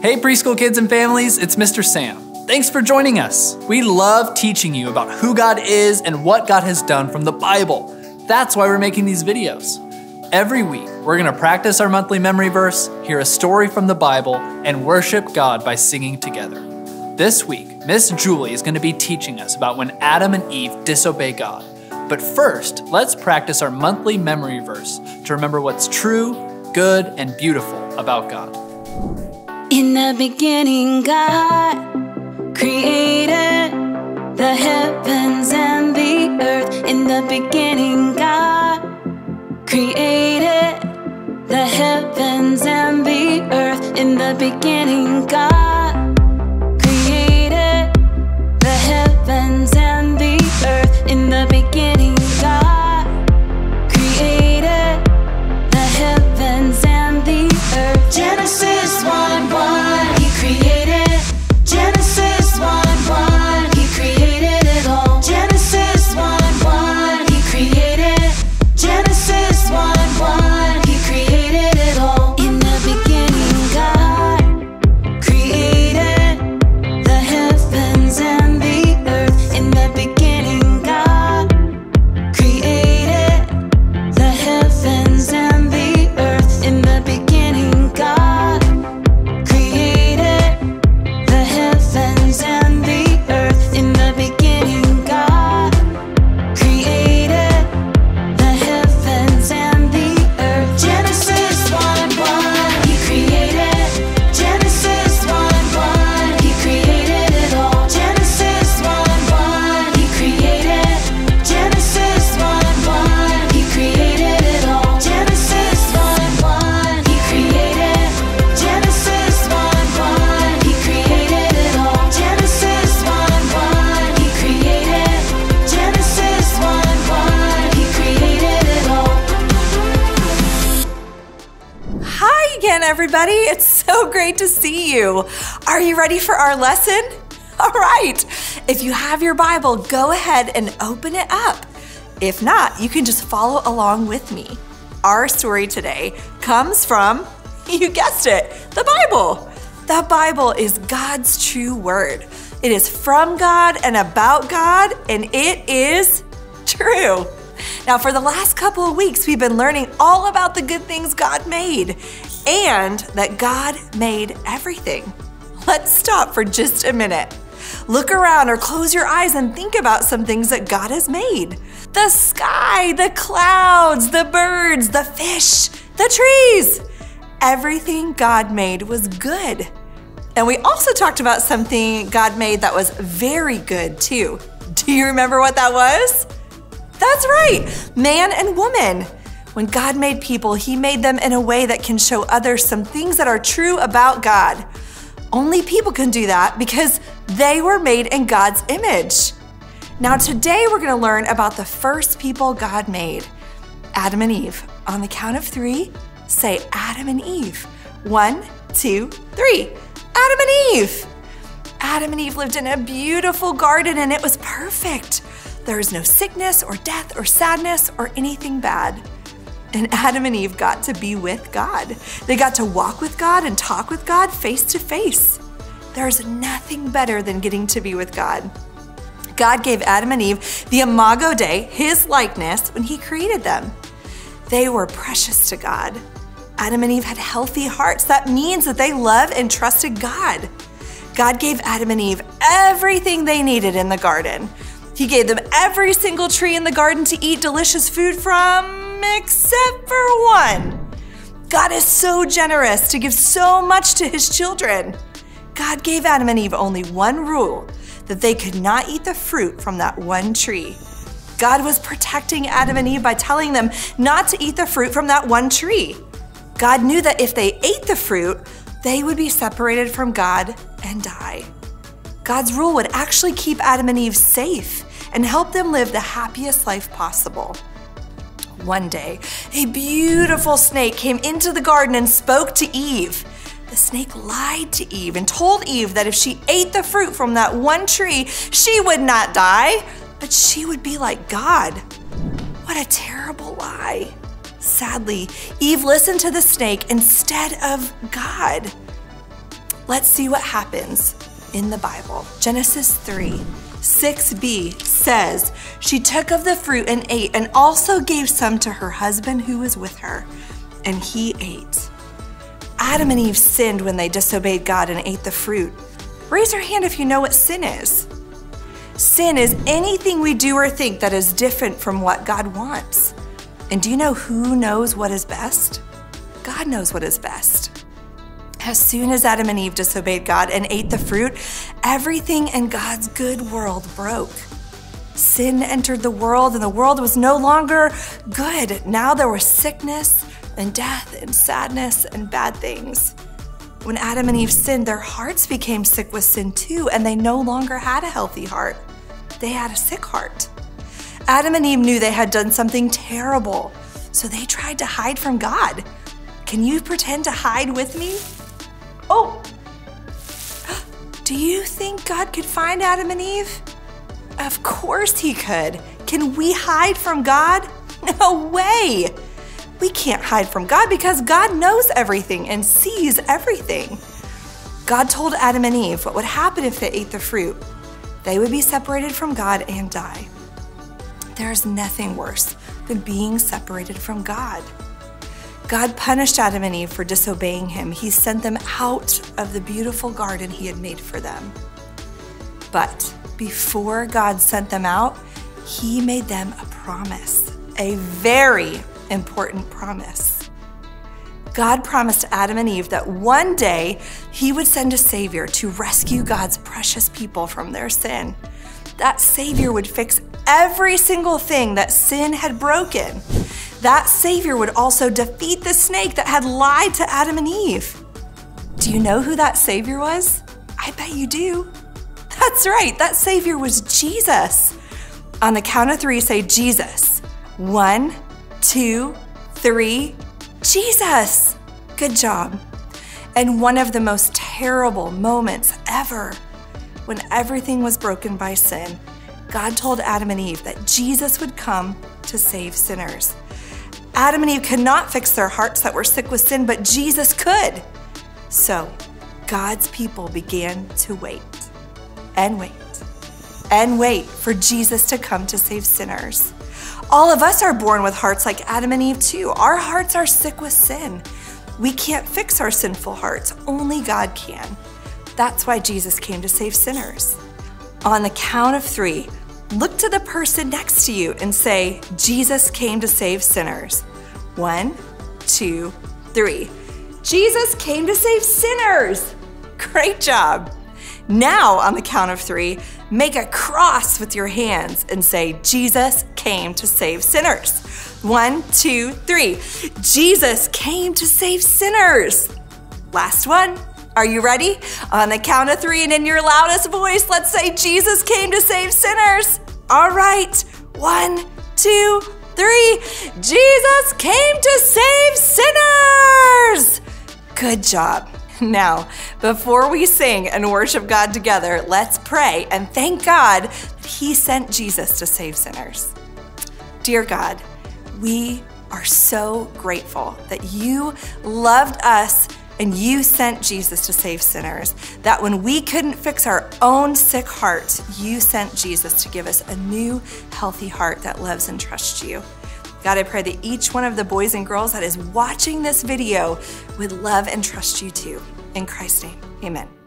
Hey, preschool kids and families, it's Mr. Sam. Thanks for joining us. We love teaching you about who God is and what God has done from the Bible. That's why we're making these videos. Every week, we're going to practice our monthly memory verse, hear a story from the Bible, and worship God by singing together. This week, Miss Julie is going to be teaching us about when Adam and Eve disobey God. But first, let's practice our monthly memory verse to remember what's true, good, and beautiful about God. In the beginning, God created the heavens and the earth. In the beginning, God created the heavens and the earth. In the beginning, God again, everybody. It's so great to see you. Are you ready for our lesson? All right. If you have your Bible, go ahead and open it up. If not, you can just follow along with me. Our story today comes from, you guessed it, the Bible. The Bible is God's true word. It is from God and about God, and it is true. Now, for the last couple of weeks, we've been learning all about the good things God made and that God made everything. Let's stop for just a minute. Look around or close your eyes and think about some things that God has made the sky, the clouds, the birds, the fish, the trees. Everything God made was good. And we also talked about something God made that was very good too. Do you remember what that was? That's right, man and woman. When God made people, He made them in a way that can show others some things that are true about God. Only people can do that because they were made in God's image. Now, today we're going to learn about the first people God made Adam and Eve. On the count of three, say Adam and Eve. One, two, three. Adam and Eve. Adam and Eve lived in a beautiful garden and it was perfect. There was no sickness or death or sadness or anything bad. And Adam and Eve got to be with God. They got to walk with God and talk with God face to face. There's nothing better than getting to be with God. God gave Adam and Eve the Imago Dei, his likeness, when he created them. They were precious to God. Adam and Eve had healthy hearts. That means that they loved and trusted God. God gave Adam and Eve everything they needed in the garden. He gave them every single tree in the garden to eat delicious food from, except for one. God is so generous to give so much to his children. God gave Adam and Eve only one rule that they could not eat the fruit from that one tree. God was protecting Adam and Eve by telling them not to eat the fruit from that one tree. God knew that if they ate the fruit, they would be separated from God and die. God's rule would actually keep Adam and Eve safe and help them live the happiest life possible. One day, a beautiful snake came into the garden and spoke to Eve. The snake lied to Eve and told Eve that if she ate the fruit from that one tree, she would not die, but she would be like God. What a terrible lie. Sadly, Eve listened to the snake instead of God. Let's see what happens in the Bible. Genesis 3 6b says, She took of the fruit and ate, and also gave some to her husband who was with her, and he ate. Adam and Eve sinned when they disobeyed God and ate the fruit. Raise your hand if you know what sin is. Sin is anything we do or think that is different from what God wants. And do you know who knows what is best? God knows what is best. As soon as Adam and Eve disobeyed God and ate the fruit, everything in God's good world broke. Sin entered the world, and the world was no longer good. Now there was sickness and death and sadness and bad things. When Adam and Eve sinned, their hearts became sick with sin too, and they no longer had a healthy heart. They had a sick heart. Adam and Eve knew they had done something terrible, so they tried to hide from God. Can you pretend to hide with me? Oh, do you think God could find Adam and Eve? Of course he could. Can we hide from God? No way. We can't hide from God because God knows everything and sees everything. God told Adam and Eve what would happen if they ate the fruit. They would be separated from God and die. There is nothing worse than being separated from God. God punished Adam and Eve for disobeying him. He sent them out of the beautiful garden he had made for them. But before God sent them out, he made them a promise, a very important promise. God promised Adam and Eve that one day he would send a Savior to rescue God's precious people from their sin. That Savior would fix every single thing that sin had broken. That Savior would also defeat the snake that had lied to Adam and Eve. Do you know who that Savior was? I bet you do. That's right, that Savior was Jesus. On the count of three, say Jesus. One, two, three. Jesus! Good job. And one of the most terrible moments ever, when everything was broken by sin, God told Adam and Eve that Jesus would come to save sinners. Adam and Eve could not fix their hearts that were sick with sin, but Jesus could. So God's people began to wait and wait and wait for Jesus to come to save sinners. All of us are born with hearts like Adam and Eve, too. Our hearts are sick with sin. We can't fix our sinful hearts, only God can. That's why Jesus came to save sinners. On the count of three, look to the person next to you and say, Jesus came to save sinners. One, two, three. Jesus came to save sinners. Great job. Now, on the count of three, make a cross with your hands and say, Jesus came to save sinners. One, two, three. Jesus came to save sinners. Last one. Are you ready? On the count of three and in your loudest voice, let's say, Jesus came to save sinners. All right. One, two, three. Jesus came to save sinners. Good job. Now, before we sing and worship God together, let's pray and thank God that He sent Jesus to save sinners. Dear God, we are so grateful that you loved us and you sent Jesus to save sinners. That when we couldn't fix our own sick hearts, you sent Jesus to give us a new, healthy heart that loves and trusts you. God, I pray that each one of the boys and girls that is watching this video would love and trust you too. In Christ's name, amen.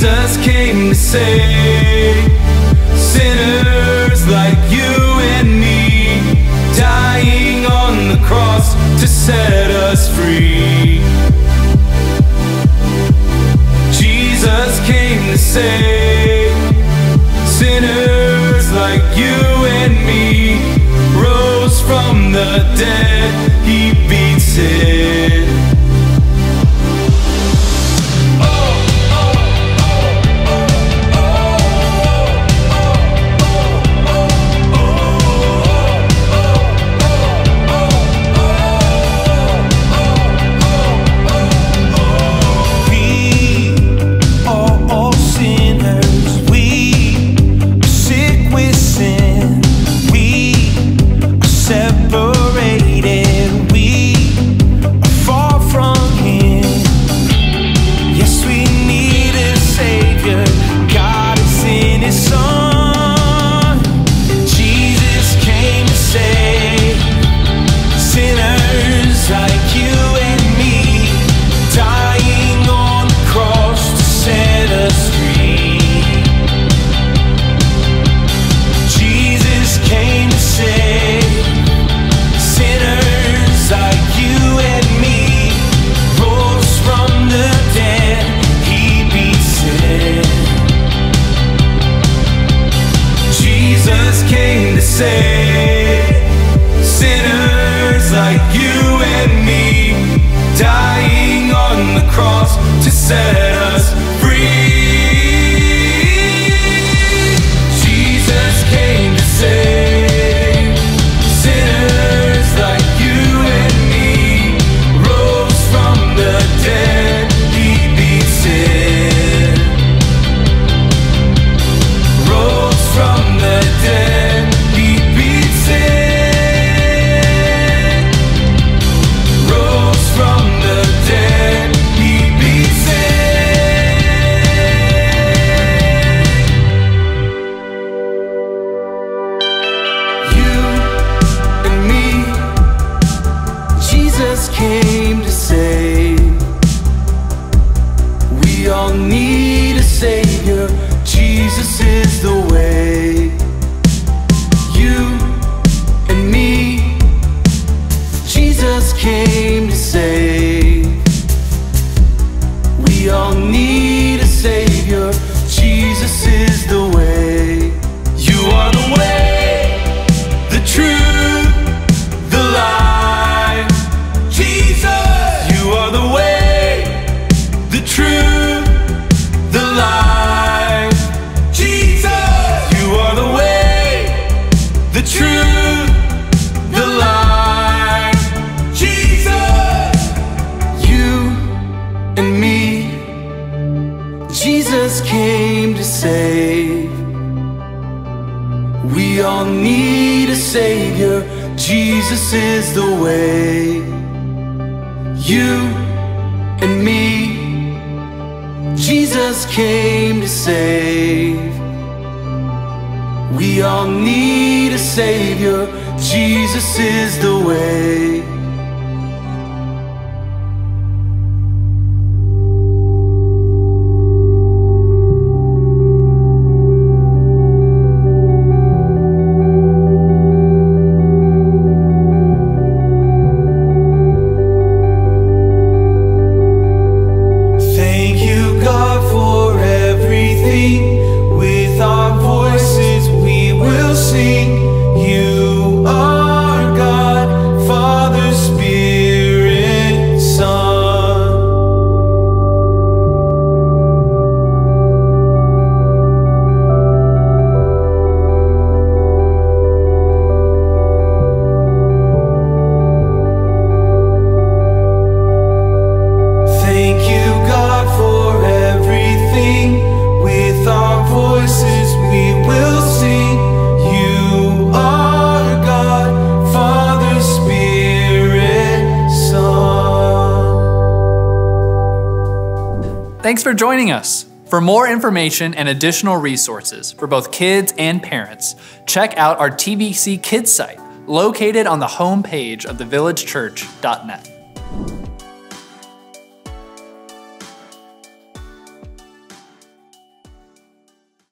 Jesus came to save sinners like you and me, dying on the cross to set us free. Jesus came to save sinners like you and me, rose from the dead, Jesus came to save. We all need a Savior, Jesus is the way. You and me, Jesus came to save. We all need a Savior, Jesus is the way. Thanks for joining us. For more information and additional resources for both kids and parents, check out our TVC Kids site located on the homepage of thevillagechurch.net.